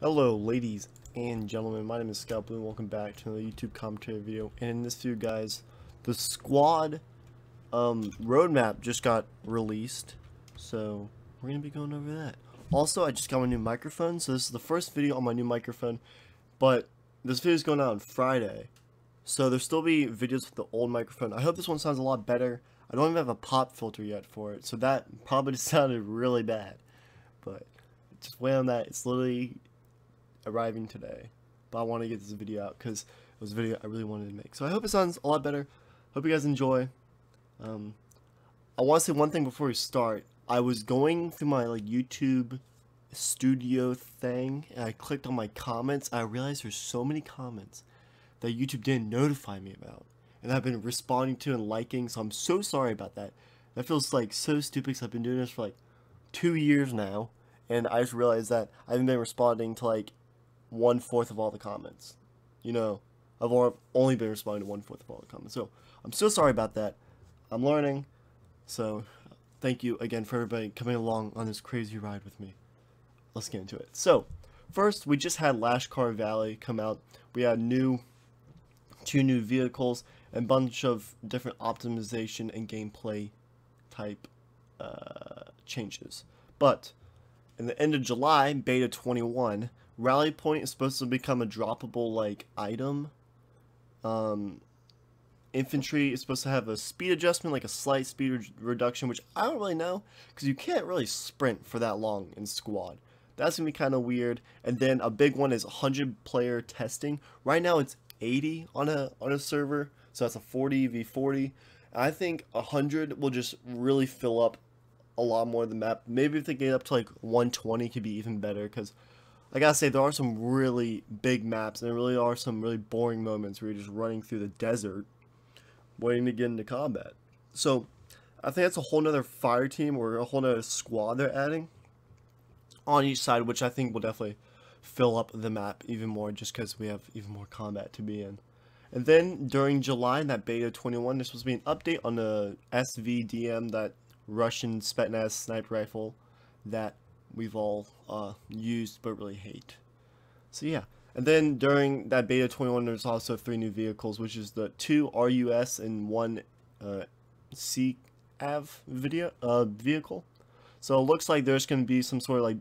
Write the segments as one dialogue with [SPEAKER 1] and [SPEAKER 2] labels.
[SPEAKER 1] Hello ladies and gentlemen, my name is Scout Blue and welcome back to another YouTube commentary video. And in this video guys, the squad um, roadmap just got released, so we're going to be going over that. Also, I just got my new microphone, so this is the first video on my new microphone, but this video is going out on Friday, so there'll still be videos with the old microphone. I hope this one sounds a lot better. I don't even have a pop filter yet for it, so that probably sounded really bad, but just wait on that. It's literally arriving today. But I want to get this video out because it was a video I really wanted to make. So I hope it sounds a lot better. Hope you guys enjoy. Um, I want to say one thing before we start. I was going through my like YouTube studio thing and I clicked on my comments. I realized there's so many comments that YouTube didn't notify me about. And I've been responding to and liking, so I'm so sorry about that. That feels like so stupid because I've been doing this for like two years now. And I just realized that I haven't been responding to like one fourth of all the comments. You know, I've only been responding to one fourth of all the comments. So I'm so sorry about that. I'm learning. So thank you again for everybody coming along on this crazy ride with me. Let's get into it. So first, we just had Lashkar Valley come out. We had new, two new vehicles and a bunch of different optimization and gameplay type uh, changes. But in the end of July, Beta 21, Rally Point is supposed to become a droppable, like, item. Um, infantry is supposed to have a speed adjustment, like a slight speed re reduction, which I don't really know, because you can't really sprint for that long in squad. That's going to be kind of weird. And then a big one is 100 player testing. Right now it's 80 on a, on a server, so that's a 40 v 40. I think 100 will just really fill up a lot more of the map. Maybe if they get up to like 120 could be even better, because I gotta say, there are some really big maps, and there really are some really boring moments where you're just running through the desert, waiting to get into combat. So, I think that's a whole nother fire team, or a whole nother squad they're adding on each side, which I think will definitely fill up the map even more, just because we have even more combat to be in. And then, during July, in that Beta 21, there's supposed to be an update on the SVDM, that Russian Spetsnaz sniper rifle that we've all uh, used but really hate. So yeah. And then during that beta 21, there's also three new vehicles, which is the two RUS and one uh, CAV video uh, vehicle. So it looks like there's going to be some sort of like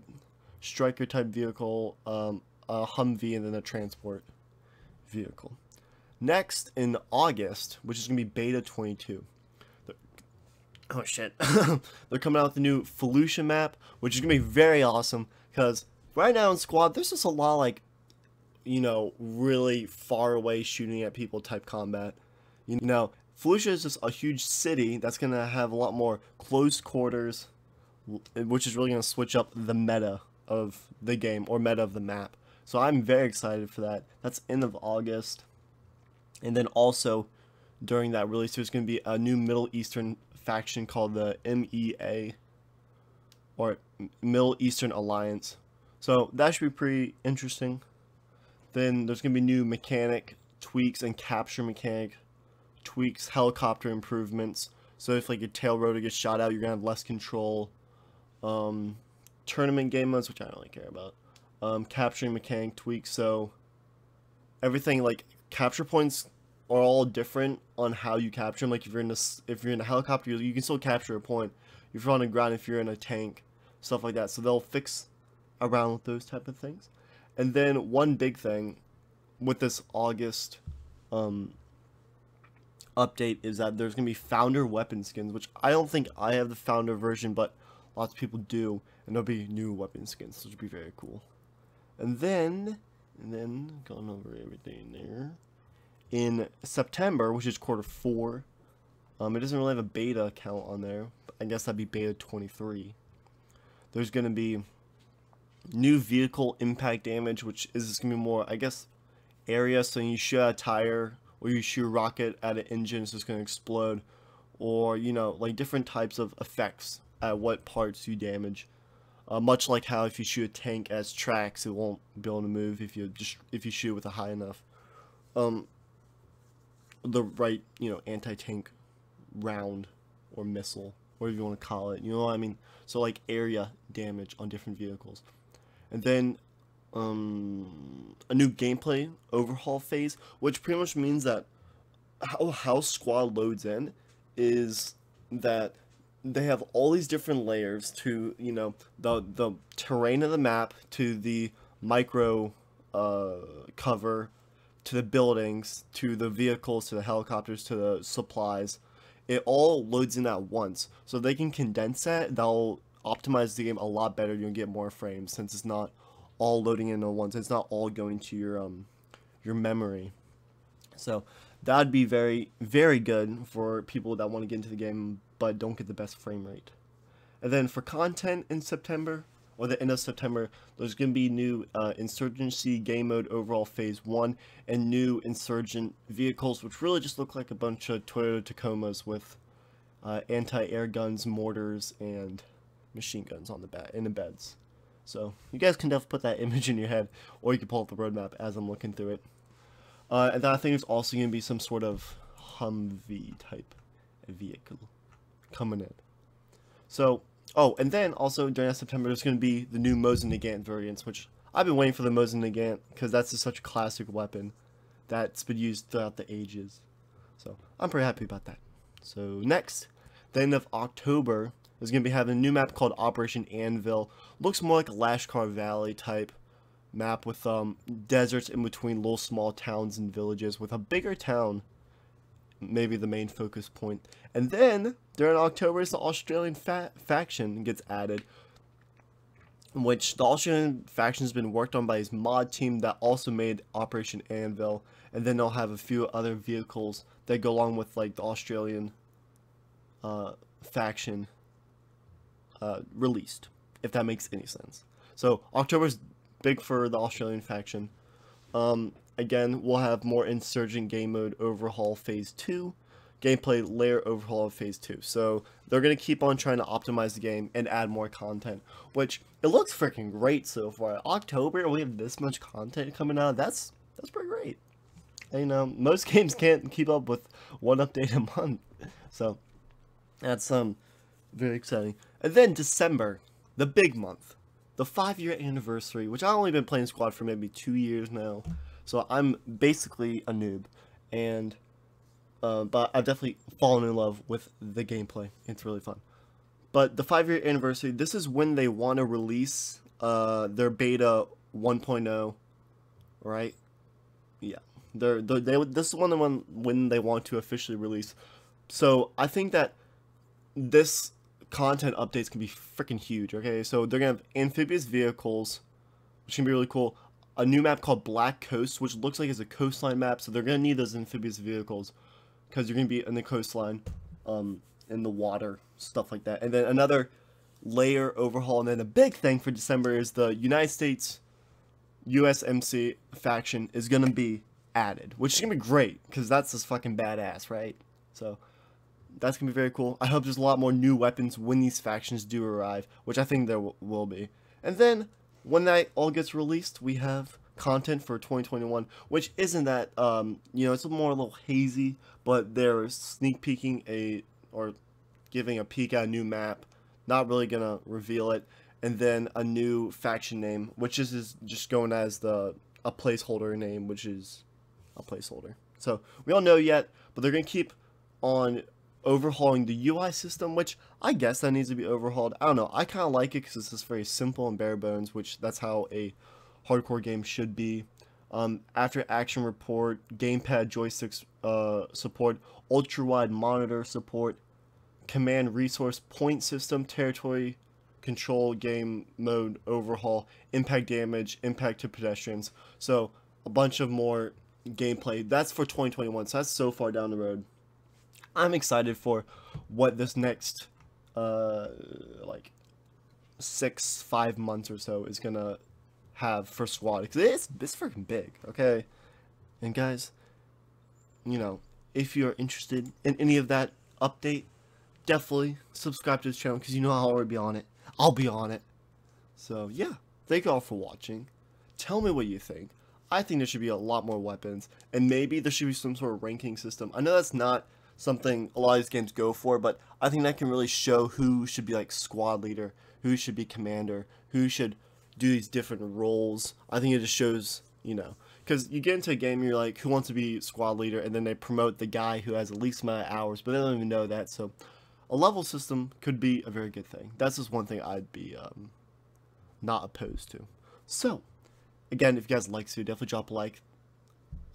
[SPEAKER 1] Stryker type vehicle, um, a Humvee, and then a transport vehicle. Next in August, which is going to be beta 22, oh shit, they're coming out with the new Fallujah map, which is to be very awesome, because right now in Squad, there's just a lot of, like, you know, really far away shooting at people type combat. You know, Fallujah is just a huge city that's going to have a lot more close quarters, which is really to switch up the meta of the game, or meta of the map. So I'm very excited for that. That's end of August. And then also, during that release, there's going to be a new Middle Eastern faction called the MEA or Middle Eastern Alliance. So that should be pretty interesting. Then there's going to be new mechanic tweaks and capture mechanic tweaks, helicopter improvements. So if like your tail rotor gets shot out, you're going to have less control. Um, tournament game modes, which I don't really care about. Um, capturing mechanic tweaks. So everything like capture points are all different on how you capture them. Like if you're in a, if you're in a helicopter, you can still capture a point. If you're on the ground, if you're in a tank, stuff like that. So they'll fix around with those type of things. And then one big thing with this August um, update is that there's gonna be founder weapon skins, which I don't think I have the founder version, but lots of people do, and there'll be new weapon skins, which would be very cool. And then, and then going over everything there in September, which is quarter four. Um, it doesn't really have a beta count on there. I guess that'd be beta 23. There's going to be new vehicle impact damage, which is going to be more, I guess, area. So you shoot a tire or you shoot a rocket at an engine, it's just going to explode. Or, you know, like different types of effects at what parts you damage. Uh, much like how if you shoot a tank as tracks, it won't be able to move if you just if you shoot with a high enough. Um, the right, you know, anti-tank round or missile, whatever you want to call it. You know what I mean? So like area damage on different vehicles. And then um, a new gameplay overhaul phase, which pretty much means that how, how Squad loads in is that they have all these different layers to, you know, the, the terrain of the map, to the micro uh, cover, to the buildings, to the vehicles, to the helicopters, to the supplies. It all loads in at once. So they can condense that, that'll optimize the game a lot better. You'll get more frames since it's not all loading in at once. It's not all going to your um your memory. So that'd be very very good for people that want to get into the game but don't get the best frame rate. And then for content in September or the end of September, there's going to be new uh, Insurgency game mode Overall phase 1 and new Insurgent vehicles which really just look like a bunch of Toyota Tacomas with uh, anti-air guns, mortars, and machine guns on the bat in the beds. So you guys can definitely put that image in your head, or you can pull up the roadmap as I'm looking through it. Uh, and then I think there's also going to be some sort of Humvee type vehicle coming in. So, oh, and then also during September there's going to be the new Mosin Nagant variants, which I've been waiting for the Mosin Nagant because that's just such a classic weapon that's been used throughout the ages. So I'm pretty happy about that. So next, the end of October, is going to be having a new map called Operation Anvil. Looks more like a Lashkar Valley type map with um, deserts in between little small towns and villages with a bigger town maybe the main focus point. And then during October the Australian fa faction gets added which the Australian faction has been worked on by his mod team that also made Operation Anvil and then they'll have a few other vehicles that go along with like the Australian uh, faction uh, released, if that makes any sense. So October's big for the Australian faction. Um, again, we'll have more Insurgent game mode overhaul phase 2, gameplay layer overhaul of phase 2. So they're going to keep on trying to optimize the game and add more content, which it looks freaking great so far. October, we have this much content coming out. That's that's pretty great. And, you know, most games can't keep up with one update a month. So that's um very exciting. And then December, the big month, the five year anniversary, which I've only been playing Squad for maybe two years now. So I'm basically a noob. And, uh, but I've definitely fallen in love with the gameplay. It's really fun. But the five year anniversary, this is when they want to release uh, their beta 1.0, right? Yeah. They're, they're, they, this is one of when, when they want to officially release. So I think that this content updates can be freaking huge, okay? So they're to have amphibious vehicles, which can be really cool. A new map called Black Coast, which looks like it's a coastline map, so they're going to need those amphibious vehicles because you're going to be in the coastline, um, in the water, stuff like that. And then another layer overhaul, and then the big thing for December is the United States USMC faction is going to be added, which is going to be great because that's just fucking badass, right? So that's going to be very cool. I hope there's a lot more new weapons when these factions do arrive, which I think there will be. And then, when that all gets released, we have content for 2021, which isn't that, um, you know, it's more a little hazy, but they're sneak peeking a, or giving a peek at a new map, not really to reveal it, and then a new faction name, which is, is just going as the, a placeholder name, which is a placeholder. So, we don't know yet, but they're to keep on overhauling the UI system, which I guess that needs to be overhauled. I don't know. I kind of like it because it's just very simple and bare bones, which that's how a hardcore game should be. Um, after action report, gamepad joysticks uh, support, ultra wide monitor support, command resource point system, territory control game mode overhaul, impact damage, impact to pedestrians. So a bunch of more gameplay. That's for 2021. So that's so far down the road. I'm excited for what this next, uh, like, six, five months or so is gonna have for Squad. Because it's, it's freaking big, okay? And guys, you know, if you're interested in any of that update, definitely subscribe to this channel because you know I'll already be on it. I'll be on it. So, yeah. Thank you all for watching. Tell me what you think. I think there should be a lot more weapons, and maybe there should be some sort of ranking system. I know that's not something a lot of these games go for, but I think that can really show who should be like squad leader, who should be commander, who should do these different roles. I think it just shows, you know, because you get into a game, you're like, who wants to be squad leader, and then they promote the guy who has the least amount of hours, but they don't even know that. So, a level system could be a very good thing. That's just one thing I'd be um, not opposed to. So, again, if you guys like video, definitely drop a like.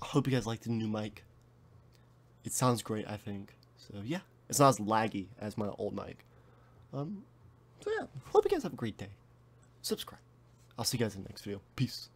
[SPEAKER 1] I hope you guys like the new mic. It sounds great, I think. So yeah, it's not as laggy as my old mic. Um, so yeah, hope you guys have a great day. Subscribe. I'll see you guys in the next video. Peace.